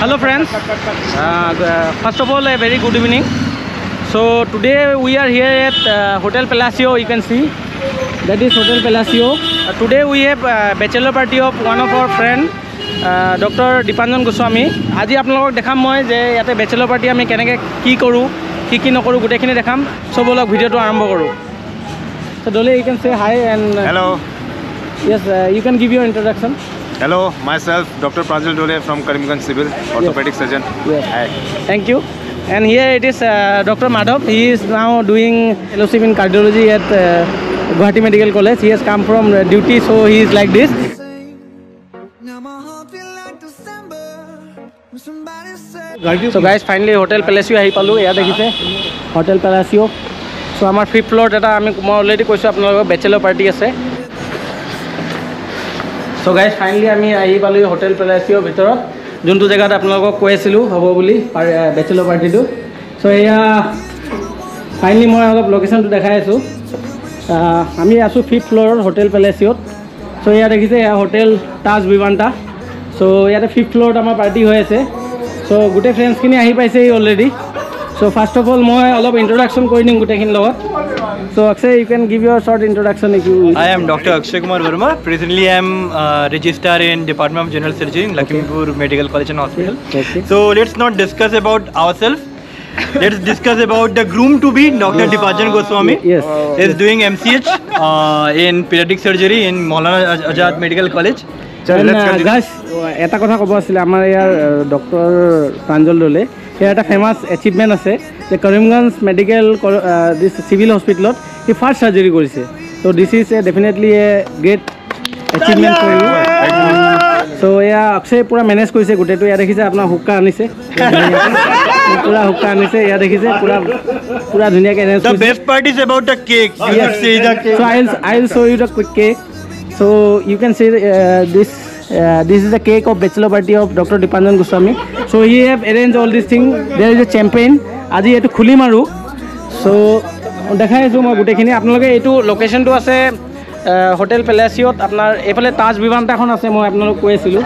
Hello friends. Uh, first of all, a very good evening. So today we are here at uh, Hotel Palacio. You can see that is Hotel Palacio. Uh, today we have uh, bachelor party of one of our friend, uh, Dr. Dipanjan Goswami. আজি আপোনালোকক দেখাম মই যে ইয়াতে bachelor party আমি কেনেকৈ কি কৰোঁ কি কি নকৰোঁ গোটেইখিনি দেখাম চব অলপ ভিডিঅ'টো আৰম্ভ কৰোঁ So Dole, you can say hi and uh, Hello, yes, uh, you can give your introduction. hello. Myself, Dr. Pranjal Dole from Karimganj Civil, orthopedic surgeon. Yes. Hi. Thank you. And here it is uh, Dr. Madhav. He is now doing fellowship in cardiology at uh, Guwahati Medical College. He has come from uh, duty, so he is like this. Now my heart feel like December when somebody said So guys, finally Hotel Palacio আহি পালোঁ এয়া দেখিছে hotel পেলাচিঅ' চ' আমাৰ fifth ফ্ল'ৰত এটা আমি মই already কৈছোঁ আপোনালোকৰ বেচেলৰ পাৰ্টি আছে চ' গাইজ ফাইনেলি আমি আহি পালোঁ হোটেল পেলাচিঅ'ৰ ভিতৰত। যোনটো জেগাত আপোনালোকক কৈ আছিলোঁ হ'ব বুলি বেচেলৰ পাৰ্টিটো চ' এয়া ফাইনেলি মই অলপ লোকেশ্যনটো দেখাই আছোঁ। আমি আছোঁ ফিফ্থ ফ্ল'ৰত হোটেল পেলেচিঅ'ত চ' এয়া দেখিছে এয়া হোটেল তাজ বিমানটা চ' ইয়াতে ফিফ্থ ফ্ল'ৰত আমাৰ পাৰ্টি হৈ আছে। চ' গোটেই ফ্ৰেণ্ডছখিনি আহি পাইছেহি already so' first of all মই অলপ ইণ্ট্ৰডাকশ্যন কৰি দিম গোটেইখিনিৰ লগত so' Akshay you can give your short introduction if you I am Dr. Akshay Kumar Verma. Presently, I am uh, registrar in Department of General Surgery in Lakhimpur Medical College and Hospital. Okay. So let's not discuss about ourselves. let's discuss about the groom to be, Dr. Dipajan Goswami. Yes. Is doing MCH uh, in pediatric surgery in Maulana Aj- Azad Medical College. Chal, let's continue. গাছ এটা কথা ক'ব আছিলে আমাৰ ইয়াৰ doctor Pranjal দলে ইয়াৰ এটা famous achievement আছে যে কৰিমগঞ্জ মেডিকেল চিভিল হস্পিটেলত সি ফাৰ্ষ্ট চাৰ্জাৰী কৰিছে। ত' this is a definitely a great achievement for you so' এয়া অক্ষয়ে পূৰা মেনেজ কৰিছে গোটেইটো। এয়া দেখিছে আপোনাৰ হুক্কা আনিছে। পূৰা হুক্কা আনিছে। এয়া দেখিছে পূৰা পূৰা ধুনীয়াকৈ arrange cake. You Yes. should see the cake. So I'll I'll show uh, this. Uh, is the cake of bachelor party of Dr. Dipanjan Goswami. So he have arranged all these things. There is a champagne. আজি এইটো খুলিম আৰু চ' দেখাই আছোঁ মই গোটেইখিনি আপোনালোকে এইটো লোকেশ্যনটো আছে হোটেল পেলেচিঅত আপোনাৰ এইফালে তাজ বিমানটা এখন আছে মই আপোনালোক কৈ আছিলোঁ।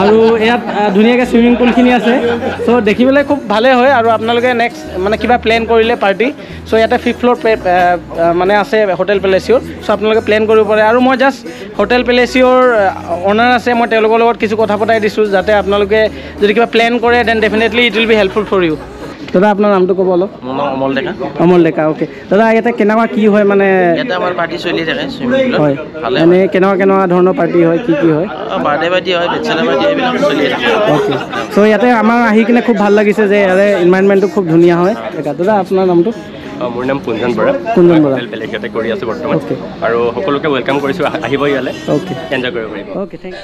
আৰু ইয়াত ধুনীয়াকৈ চুইমিং পুলখিনি আছে। চ' দেখিবলৈ খুব ভালেই হয় আৰু আপোনালোকে নেক্সট মানে কিবা প্লেন কৰিলে পাৰ্টি চ' ইয়াতে ফিফ্থ ফ্ল'ৰ মানে আছে হোটেল পেলেচিঅ'ৰ চ' আপোনালোকে প্লেন কৰিব পাৰে। আৰু মই জাষ্ট হোটেল পেলেচিঅ'ৰ অনাৰ আছে মই তেওঁলোকৰ লগত কিছু কথা পতাই দিছোঁ যাতে আপোনালোকে যদি কিবা প্লেন কৰে then definitely it will be helpful for you দাদা আপোনাৰ নামটো ক'ব অলপ। মোৰ নাম অমল ডেকা। অমল ডেকা অ'কে দাদা ইয়াতে কেনেকুৱা কি হয় মানে ইয়াতে আমাৰ পাৰ্টি চলি থাকে হয়। এনেই কেনেকুৱা কেনেকুৱা ধৰণৰ পাৰ্টি হয় কি কি হয়? বাৰ্থডে পাৰ্টি হয় বেচেলাৰ পাৰ্টি এইবিলাক চলি থাকে। অ'কে চ' ইয়াতে আমাৰ আহি কিনে খুব ভাল লাগিছে যে ইয়াৰে ইনভাইৰমেণ্টটো খুব ধুনীয়া হয়। ডেকা দাদা আপোনাৰ নামটো? মোৰ নাম কুঞ্জন বৰা। কুঞ্জন বৰা। বেলেগ ইয়াতে কৰি আছোঁ বৰ্তমান. আৰু সকলোকে ৱেলকাম কৰিছোঁ আহ- আহিব ইয়ালৈ। অ'কে এনজয় কৰিব পাৰিব। অ'কে থেংক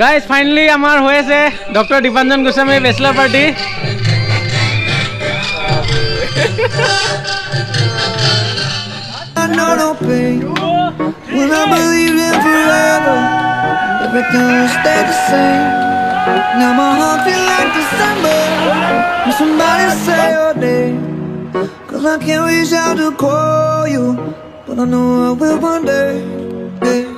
গাইজ ফাইনেলি আমাৰ হৈ আছে doctor Dipanjan Goswami bachelor party I know no pain when I believed in forever. Everything will stay the same. Now my heart feel like December when somebody say your name. Cause I can't reach out to call you, but I know I will one day. Hey.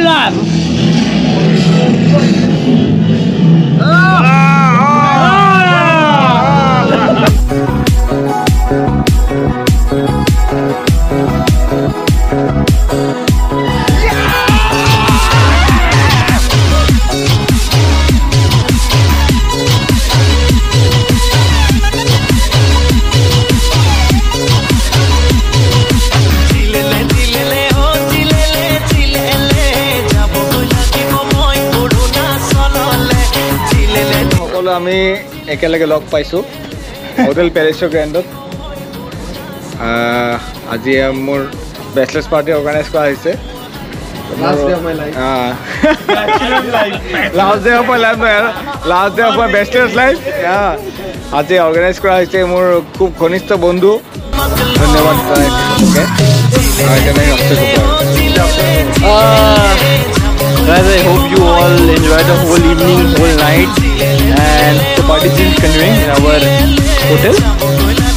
আমি একেলগে লগ পাইছোঁ hotel পেৰিছৰ গ্ৰেণ্ডত আজি মোৰ বেচলেছ party organise কৰা হৈছে। Last day of my life last day of my life নহয় last day of my bestest life আজি অৰ্গেনাইজ কৰা হৈছে মোৰ খুব ঘনিষ্ঠ বন্ধু। ধন্যবাদ তেনেকৈ all enjoy the whole evening, whole night and the party is continuing in our hotel.